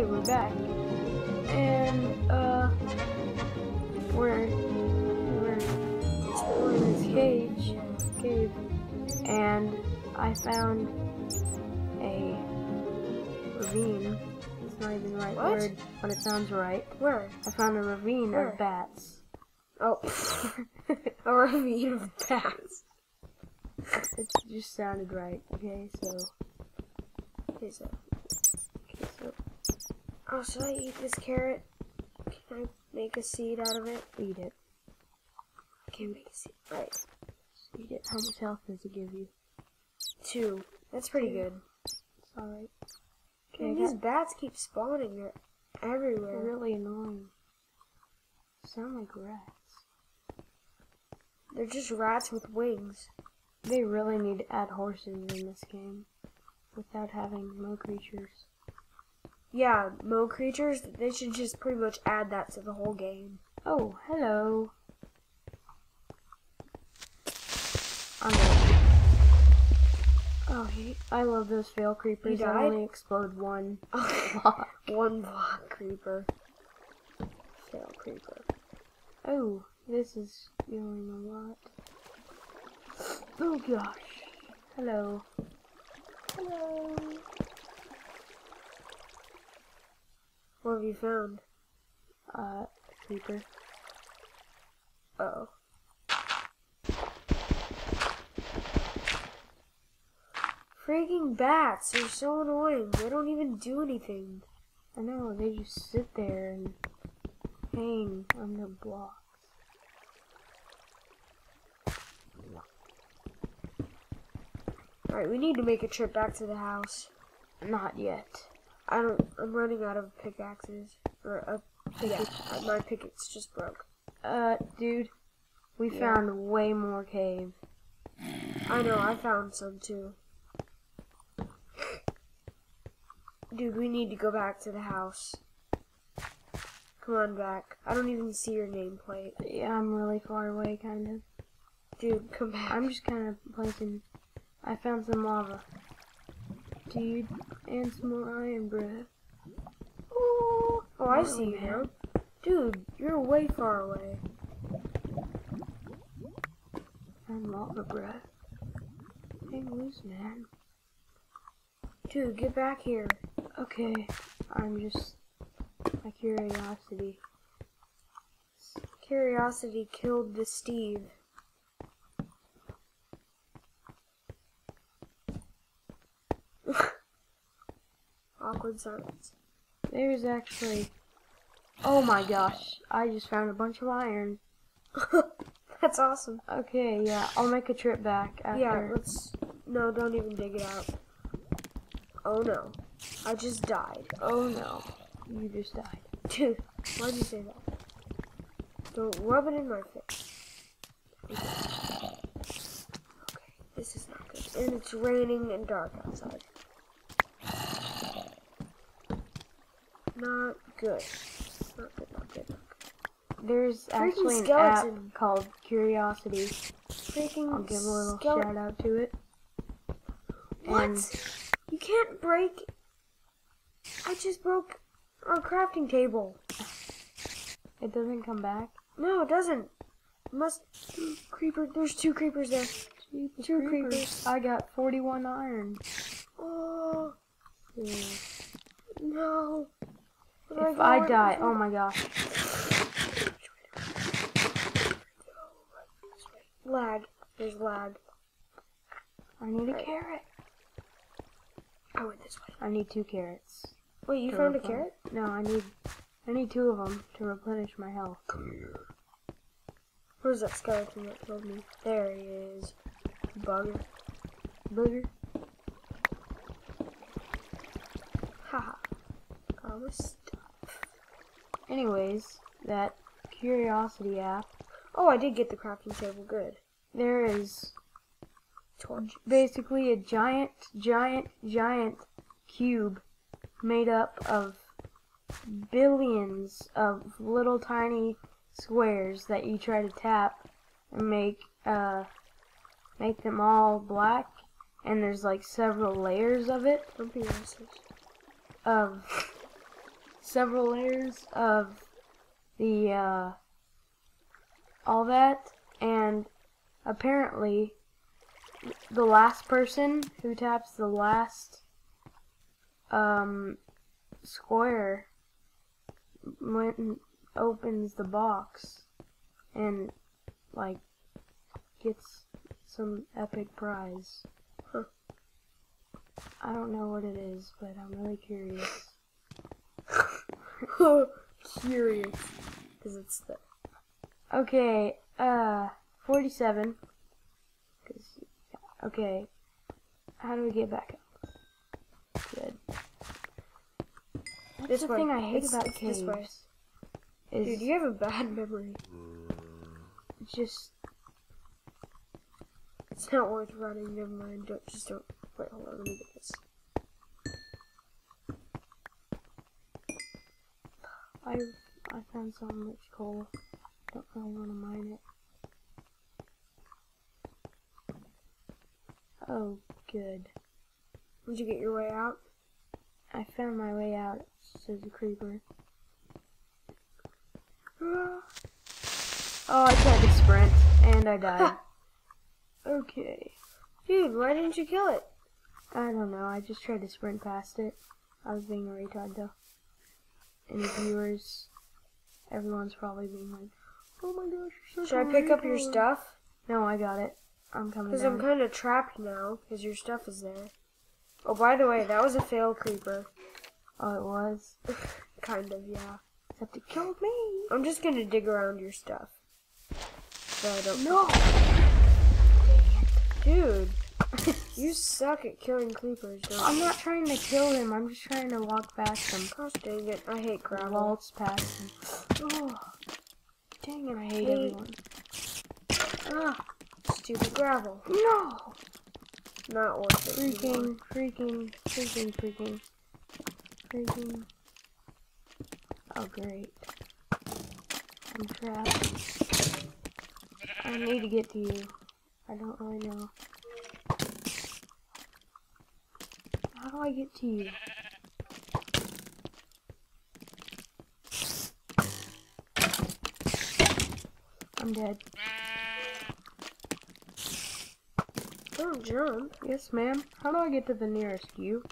Okay, we're back. And, uh, we're, we're exploring this cage, cave, and I found a ravine. It's not even the right What? word, but it sounds right. Where? I found a ravine Where? of bats. Oh, a ravine of bats. It just sounded right, okay, so, Okay, so, okay, so, oh, should I eat this carrot? Can I make a seed out of it? eat it. I can't make a seed. Right, Eat it. How much health does it give you? two. That's pretty good. It's alright. Okay, these bats keep spawning. They're everywhere. They're everywhere. really annoying. Sound like rats. They're just rats with wings. They really need to add horses in this game without having no creatures. Yeah, mo creatures. They should just pretty much add that to the whole game. Oh, hello. I'm gonna. Oh, he, I love those fail creepers died? only explode one block. One block creeper. Fail creeper. Oh, this is healing a lot. Oh gosh. Hello. Hello. What have you found? Uh, creeper. Oh. Freaking bats! They're so annoying. They don't even do anything. I know, they just sit there and hang on their blocks. Alright, we need to make a trip back to the house. Not yet. I don't. I'm running out of pickaxes. Or a yeah, uh, my pickaxe just broke. Uh, dude, we Yeah. found way more cave. I know. I found some too. Dude, we need to go back to the house. Come on back. I don't even see your nameplate. Yeah, I'm really far away, kind of. Dude, come back. I'm just kind of placing. I found some lava. Dude, and some more iron, bruh. Oh, I see you now. Dude, you're way far away. I'm lava, bruh. Hang loose, man. Dude, get back here. Okay, I'm just my curiosity. Curiosity killed the Steve. Awkward silence. There's actually. Oh my gosh! I just found a bunch of iron. That's awesome. Okay, yeah, I'll make a trip back after. Yeah, let's. No, don't even dig it out. Oh no. I just died. Oh no, you just died. Dude, why'd you say that? Don't rub it in my face. Okay, this is not good. And it's raining and dark outside. Not good. Not good, not good, not good. There's actually an skeleton. app called Curiosity. Freaking I'll give a little shout out to it. What? And You can't break. I just broke our crafting table. it doesn't come back. No, it doesn't. It must. Creeper. There's two creepers there. Jeepers Two creepers. creepers. I got 41 iron. Oh Yeah. no. Where do If? I die, oh my gosh. Lag. There's lag. I need a Right. carrot. Oh, I went this way. I need two carrots. Wait, you found a carrot? No, I need I need two of them to replenish my health. Come here. Where's that skeleton that killed me? There he is. Bugger. Booger. Haha. Got my stuff. Anyways, that Curiosity app, Oh, I did get the crafting table. Good. there is Torch. basically a giant, giant, giant cube made up of billions of little tiny squares that you try to tap and make uh make them all black and there's like several layers of it Don't be racist. of several layers of the uh, all that, and apparently the last person who taps the last um, square opens the box and like gets some epic prize. Huh. I don't know what it is, but I'm really curious. Curious. Because it's the. Okay, uh, 47. 'Cause- okay, how do we get back up? Good. That's This the way. thing I hate It's- about it's caves. this. Is Dude, you have a bad memory. it's just It's not worth running. Never mind. Don't just don't. Wait, hold on. Let me get this. I I found so much coal. Don't really want to mine it. Oh, good. Did you get your way out? I found my way out. Says the creeper. Oh, I tried to sprint and I died. okay. Dude, why didn't you kill it? I don't know. I just tried to sprint past it. I was being a retard though. Any viewers, everyone's probably being like, "Oh my gosh, you're such Should I pick up your retard." stuff? No, I got it. I'm coming Because. I'm kind of trapped now. Because your stuff is there. Oh, by the way, that was a fail creeper. oh, it was. Kind of, yeah. Except it killed me. I'm just gonna dig around your stuff. So I don't. No. Dude, you suck at killing creepers, don't I'm you? not trying to kill them. I'm just trying to walk past them. Gosh dang it, I hate gravel. Waltz past them. Oh, dang it! I hate Hey. everyone. Ah, stupid gravel. No. Not worth it. Freaking, freaking, freaking, freaking, freaking. Oh, great. I'm trapped. I need to get to you. I don't really know. How do I get to you? I'm dead. Oh, don't jump. Yes, ma'am. How do I get to the nearest you?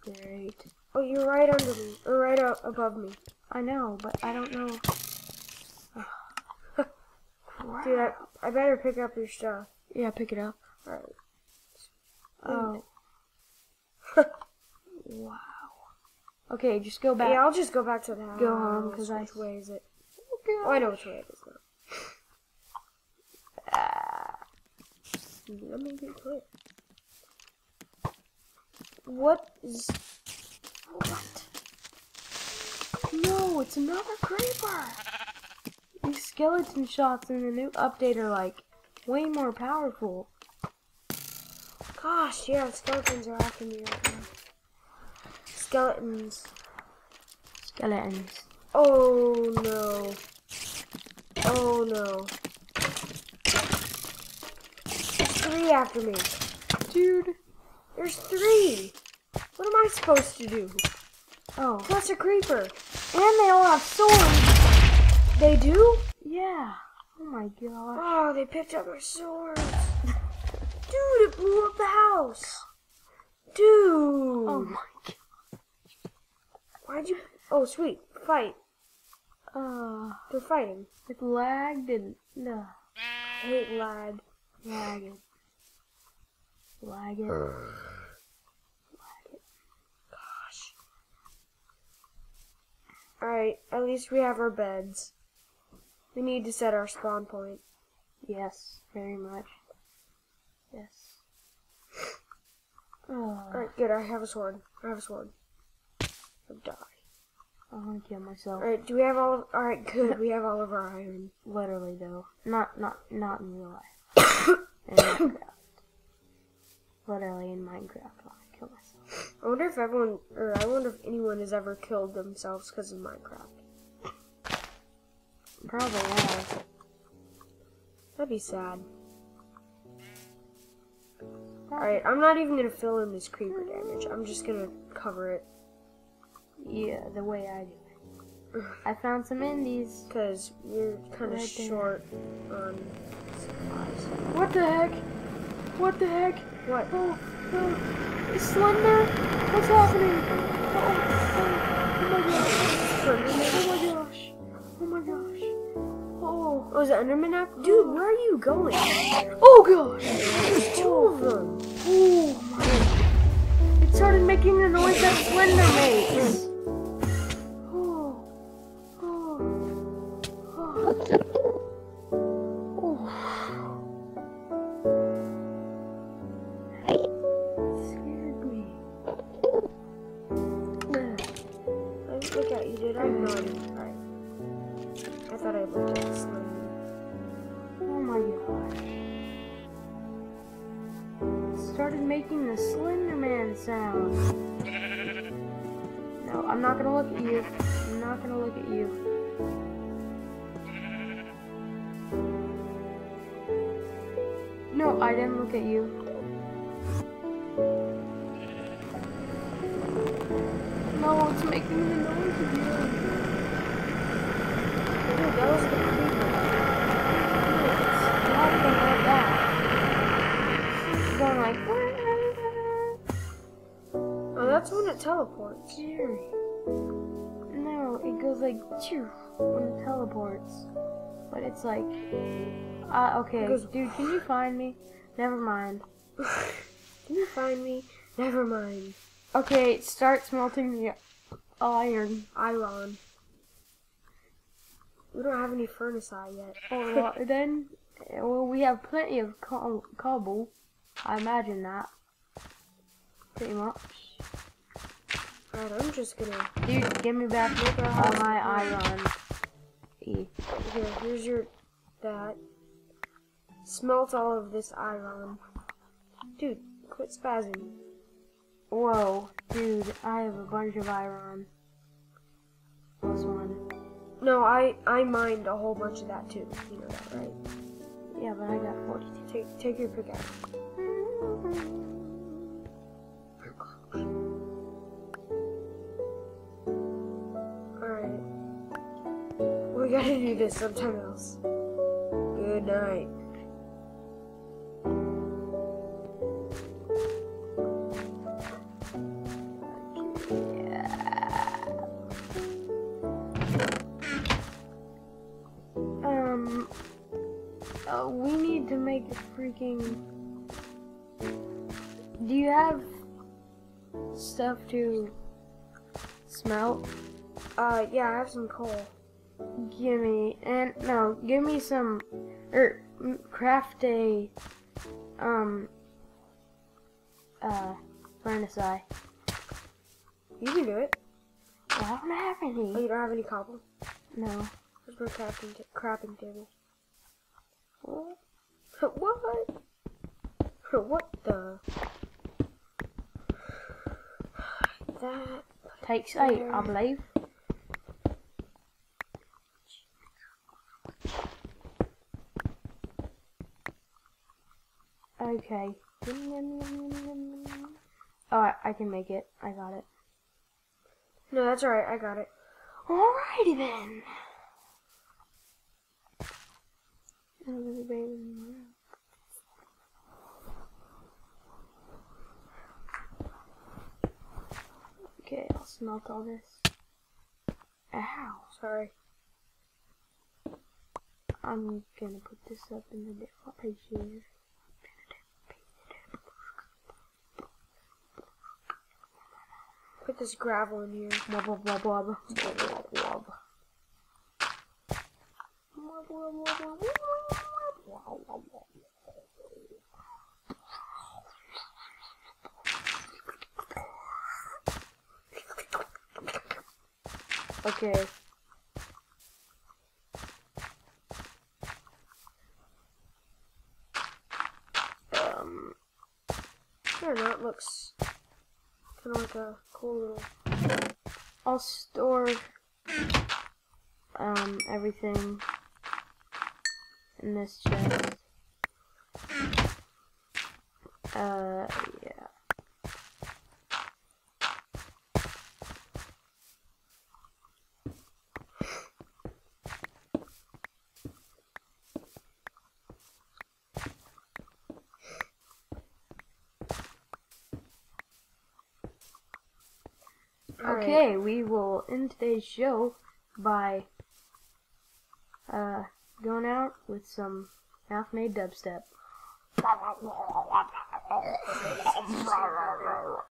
Great. Oh, you're right under me, or right up above me. I know, but I don't know. Dude, I, I better pick up your stuff. Yeah, pick it up. Alright. Oh. wow. Okay, just go back. Yeah, I'll just go back to the house. Go home, 'cause I- Which way is it? Okay. Oh, I know which way it is now. Ah, Let me be clear. what is. What? No, it's another creeper! These skeleton shots in the new update are like way more powerful. Gosh, yeah, skeletons are after me right now. Skeletons. Skeletons. Oh no. Oh no. There's three after me. Dude. There's three. What am I supposed to do? Oh. Plus a creeper. And they all have swords! They do? Yeah. Oh my god. Oh, they picked up my swords. Dude, it blew up the house. Dude. Oh my god. Why'd you? Oh, sweet. Fight. Uh, They're fighting. it lagged and. No. I hate lad. Lag it. Lag it. Gosh. Alright, at least we have our beds. We need to set our spawn point. Yes, very much. Yes. Oh, Alright, good. I have a sword. I have a sword. I'll die. I want to kill myself. Alright, do we have all of... Alright, good. We have all of our iron. Literally though, not not not in real life. in Minecraft. Literally in Minecraft, I want to kill myself. I wonder if everyone... Or I wonder if anyone has ever killed themselves because of Minecraft. Probably have. That'd be sad. Alright, I'm not even gonna fill in this creeper damage. I'm just gonna cover it. Yeah, the way I do it. I found some indies. Because we're kind of Right there. short on supplies. What the heck? What the heck? What? Oh, oh, it's Slender. What's happening? Oh, oh, oh my gosh. Oh, is it Enderman app? Dude, where are you going? oh gosh. There's two of them. Oh my. It started making the noise that Slender makes. No, I didn't look at you. No, it's making the noise again. Dude, that was the creeper. Not even like that. It's going like. Oh, that's when it teleports. Jerry. No, it goes like when it teleports. But it's like uh okay, goes- dude, can you find me? Never mind. Can you find me? Never mind. Okay, start smelting the iron. Iron. We don't have any furnace eye yet. Oh, well, then well, we have plenty of co- cobble. I imagine that. Pretty much. Alright, I'm just gonna. Dude, give me back all my iron. Here, here's your. That. Smelt all of this iron. Dude, quit spazzing. Whoa, dude, I have a bunch of iron. Plus one. No, I I mined a whole bunch of that too. You know that, right? Yeah, but I got 42. Take take your pickaxe. Gotta do this sometime else. Good night. Um, uh, we need to make a freaking. Do you have stuff to smelt? Uh, yeah, I have some coal. Give me and no, give me some, or m- craft a, um, uh, furnace eye. You can do it. I don't have Oh, any. you don't have any cobble? No. Where's my crafting, crafting table? What? what? What the? That. Takes eight, I believe. Okay. Alright, oh, I can make it. I got it. No, that's alright. I got it. Alrighty then. Okay, I'll smelt all this. Ow. Sorry. I'm gonna put this up in the different places. Put this gravel in here. Blah blah blah blah blah blah blah blah, blah, blah. Okay. Um, I don't know. It looks kind of like a cool little. I'll store um everything in this chest. Uh, Okay, we will end today's show by uh going out with some half-made dubstep.